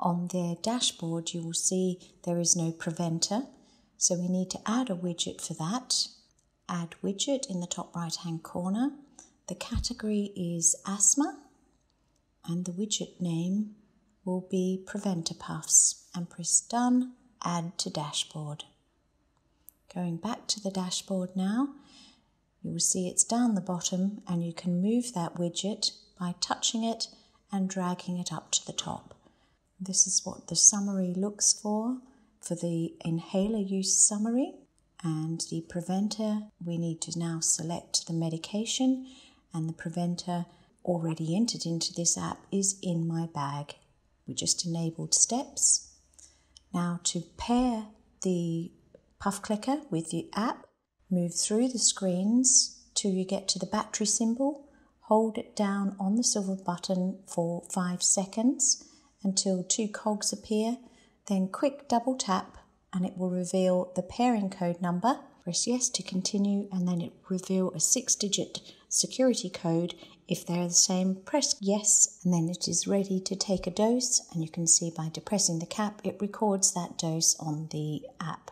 On their dashboard, you will see there is no preventer, so we need to add a widget for that. Add widget in the top right hand corner. The category is asthma, and the widget name will be preventer puffs. And press done, add to dashboard. Going back to the dashboard now, you will see it's down the bottom and you can move that widget by touching it and dragging it up to the top. This is what the summary looks for for the inhaler use summary and the preventer. We need to now select the medication and the preventer already entered into this app is in my bag. We just enabled steps. Now to pair the PUFFClicker with the app, move through the screens till you get to the battery symbol. Hold it down on the silver button for five seconds until two cogs appear. Then quick double tap and it will reveal the pairing code number. Press yes to continue and then it will reveal a six digit security code. If they're the same, press yes and then it is ready to take a dose. And you can see by depressing the cap, it records that dose on the app.